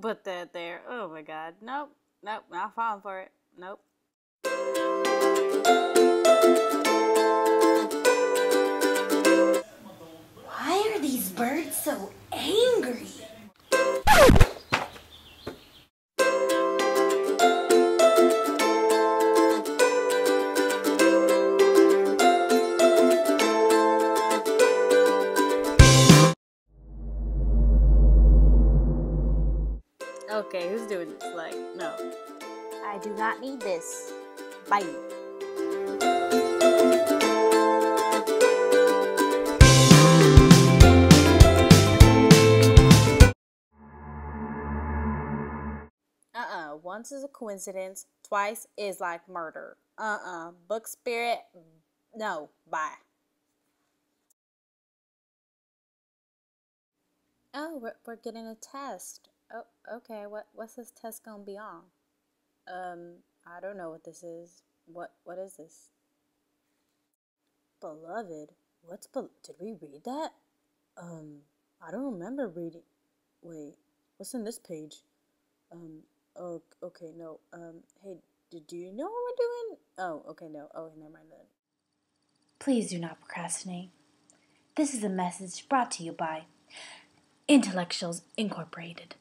Put that there? Oh my god. Nope. Nope. Not falling for it. Nope. Why are these birds so angry? Okay, who's doing this? Like, no. I do not need this. Bye. Uh-uh. Once is a coincidence. Twice is like murder. Uh-uh. Book spirit. No. Bye. Oh, we're, we're getting a test. Oh, okay. What what's this test gonna be on? Um, I don't know what this is. What what is this? Beloved. What's be- did we read that? Um, I don't remember reading. Wait, what's in this page? Um, oh, okay, no. Um, hey, do you know what we're doing? Oh, okay, no. Oh, never mind then. Please do not procrastinate. This is a message brought to you by Intellectuals Incorporated.